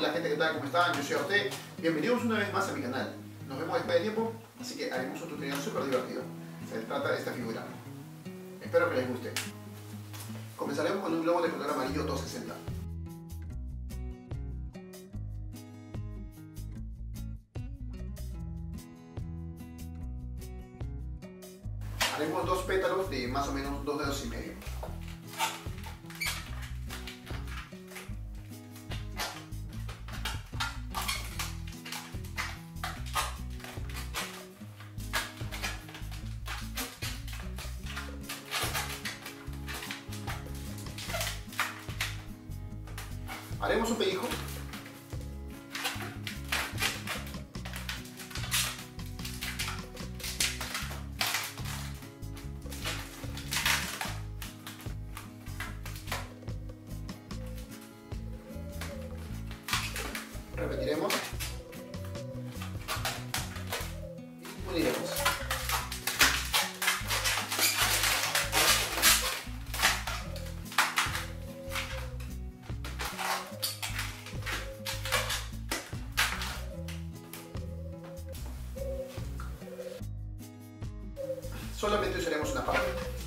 Hola gente, ¿qué tal? ¿Cómo están? Yo soy Arte. Bienvenidos una vez más a mi canal. Nos vemos después de tiempo, así que haremos un tutorial súper divertido. Se trata de esta figura. Espero que les guste. Comenzaremos con un globo de color amarillo 260. Haremos dos pétalos de más o menos dos dedos y medio. Haremos un pellejo. Repetiremos. Usaremos una parte.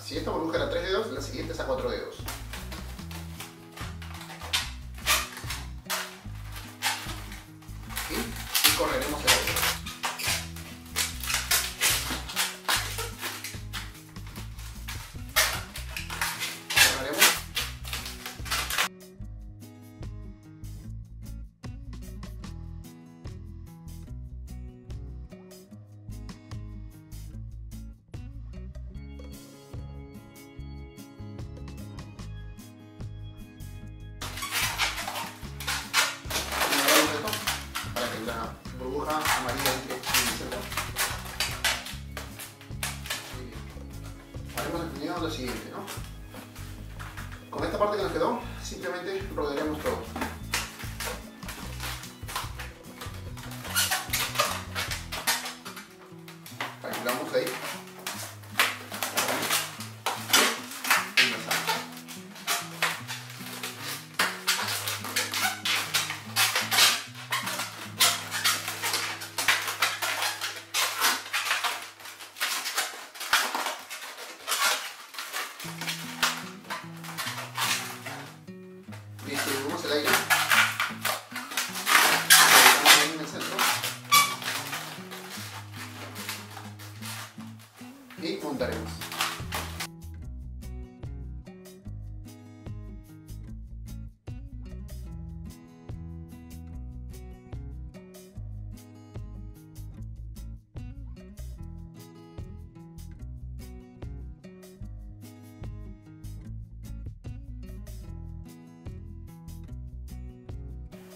Si esta burbuja era 3 dedos, la siguiente es a 4 dedos. Esta parte que nos quedó, simplemente rodearemos todo.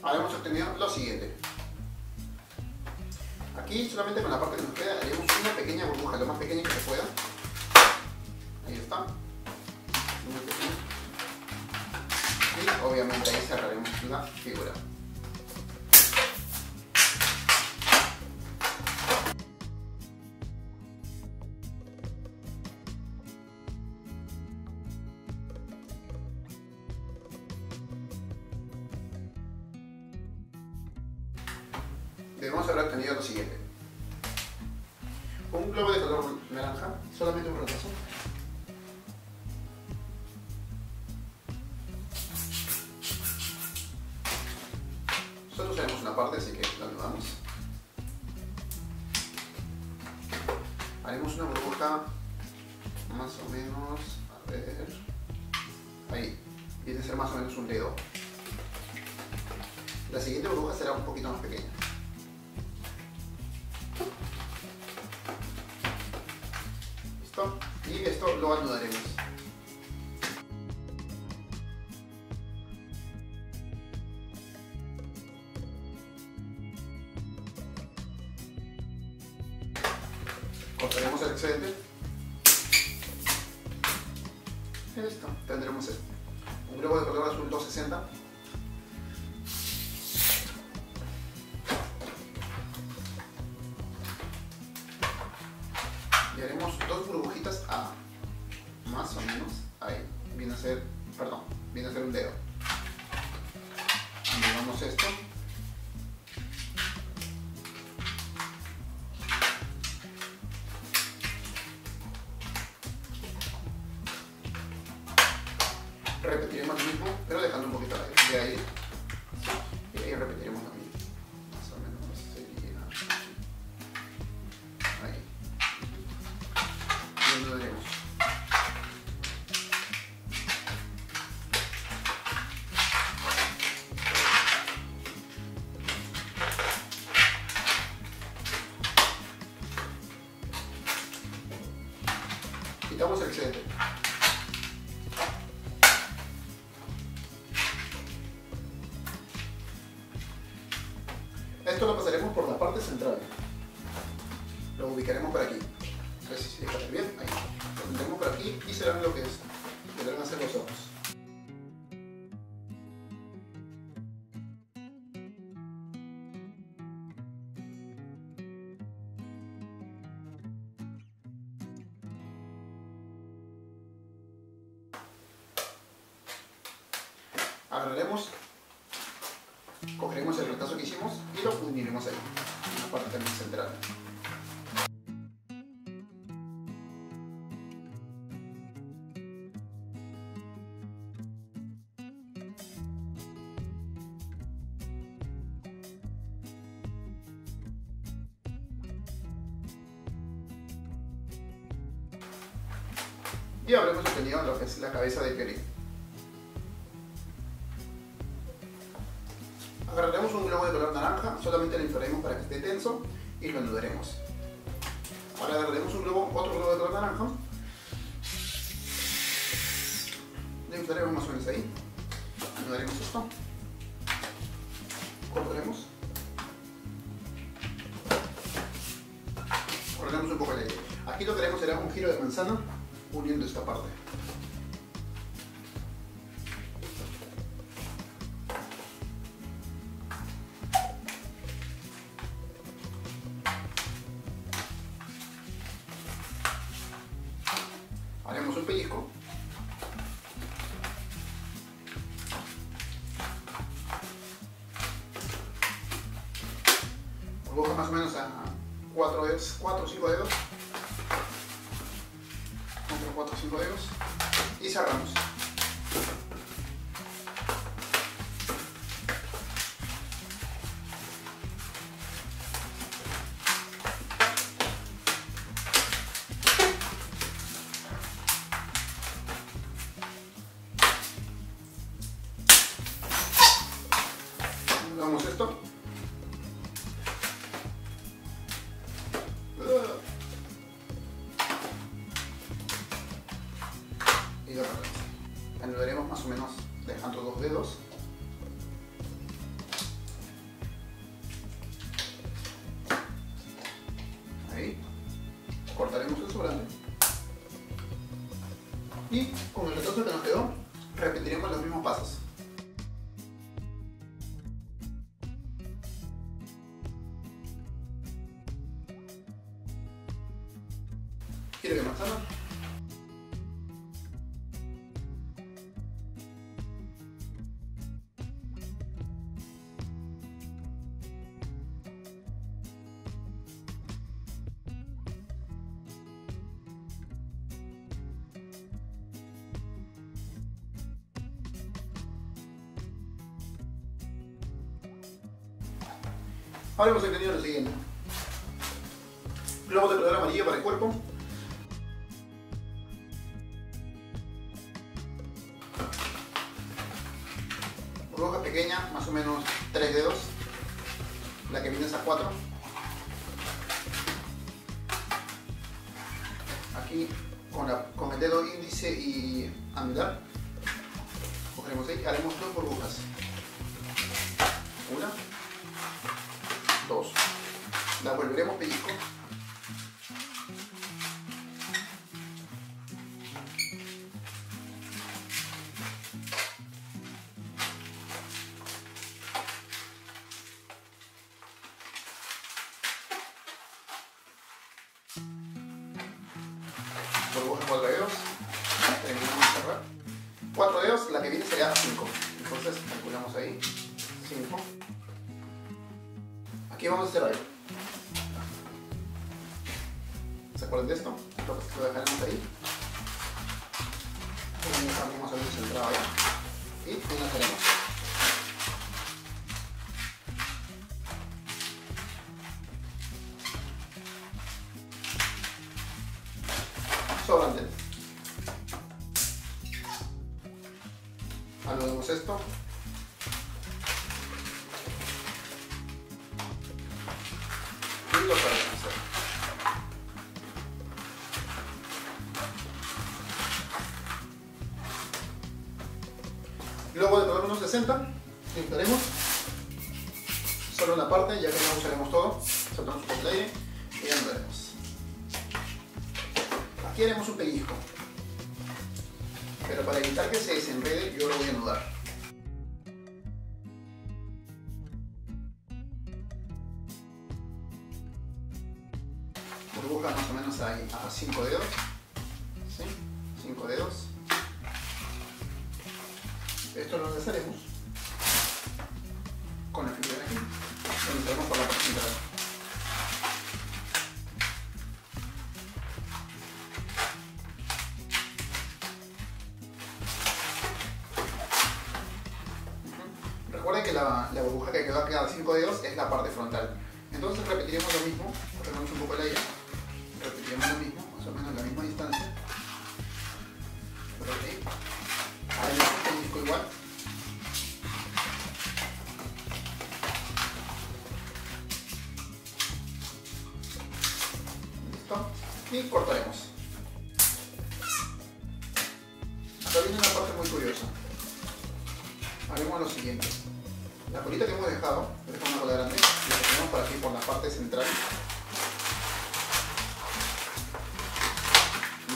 Ahora hemos obtenido lo siguiente. Aquí solamente con la parte que nos queda haremos una pequeña burbuja, lo más pequeña que se pueda. Ahí está. Y obviamente ahí cerraremos la figura. debemos haber obtenido lo siguiente. Un globo de color naranja, solamente un retazo. Solo usaremos una parte, así que la anudamos. haremos una burbuja más o menos, a ver, ahí, viene a ser más o menos un dedo. La siguiente burbuja será un poquito más pequeña. Y esto lo anudaremos. cortaremos el excedente listo, tendremos esto. un globo de color azul 260 repetiremos lo mismo, pero dejando un poquito de aire. Y ahí repetiremos lo mismo. Más o menos sería ahí. Y lo daremos. Quitamos el excedente. Agarraremos cogeremos el retazo que hicimos y lo uniremos ahí, en la parte central. Y habremos obtenido lo que es la cabeza de Piolín. Solamente lo inflaremos para que esté tenso y lo anudaremos. Ahora agarraremos un globo, otro globo de color naranja. Lo inflaremos más o menos ahí. Anudaremos esto. Cortaremos. Cortaremos un poco el aire. Aquí lo que haremos será un giro de manzana uniendo esta parte. Pellizco burbuja más o menos a 4 dedos, 4 o 5 dedos. 4 o 5 dedos. Y cerramos Cortaremos el sobrante. Y con el retozo que nos quedó, repetiremos los mismos pasos. Ahora hemos entendido lo siguiente. Globo de color amarillo para el cuerpo. Burbuja pequeña, más o menos 3 dedos. La que viene es a 4. Aquí con, con el dedo índice y anular cogeremos ahí, haremos dos burbujas. Volveremos pellizco. la que viene sería 5. Entonces calculamos ahí 5. Aquí vamos a hacer algo. ¿Se acuerdan de esto? Lo dejaremos ahí. Y dejamos el centrado allá. Y enlazaremos. Sobrante. Anudemos esto. Luego de poner unos 60, limpiaremos solo una parte, ya que no usaremos todo. Soltamos un poco de aire y ya veremos. Aquí haremos un pellizco. Pero para evitar que se desenrede, yo lo voy a anudar. Burbuja más o menos ahí a 5 dedos. ¿Sí? 5 dedos. Esto lo desharemos con la fibra de aquí. Lo entramos por la parte central. Recuerden que la, la, burbuja que quedó aquí a 5 dedos es la parte frontal. Entonces repetiremos lo mismo, parte central.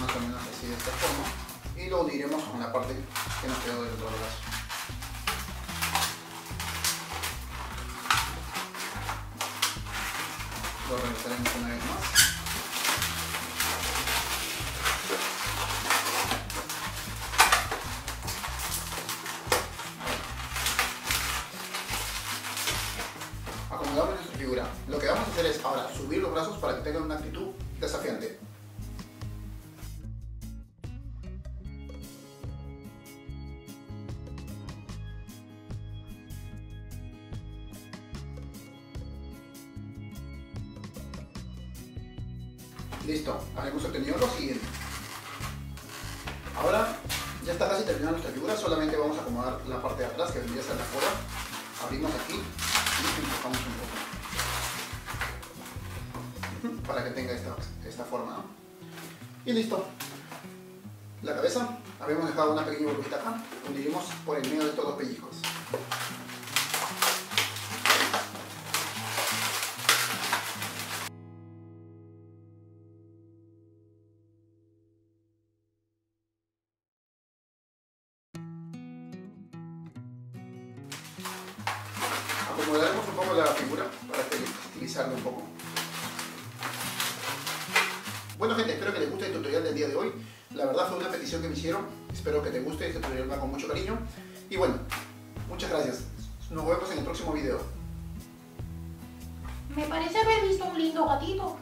Más o menos así de esta forma. Y lo uniremos con la parte que nos quedó del otro brazo. Lo realizaremos una vez más. Acomodamos nuestra figura. Lo que vamos a hacer es ahora subir los brazos para que tengan una actitud desafiante. Listo, haremos obtenido lo siguiente. Ahora ya está casi terminada nuestra figura, solamente vamos a acomodar la parte de atrás que vendría a ser la cola. Abrimos aquí empujamos un poco para que tenga esta, esta forma. Y listo. La cabeza habíamos dejado una pequeña burbujita acá uniremos por el medio de estos dos pellizcos la figura para estilizarla un poco. Bueno gente, espero que les guste el tutorial del día de hoy. La verdad fue una petición que me hicieron. Espero que te guste, este tutorial va con mucho cariño. Y bueno, muchas gracias. Nos vemos en el próximo video. Me parece haber visto un lindo gatito.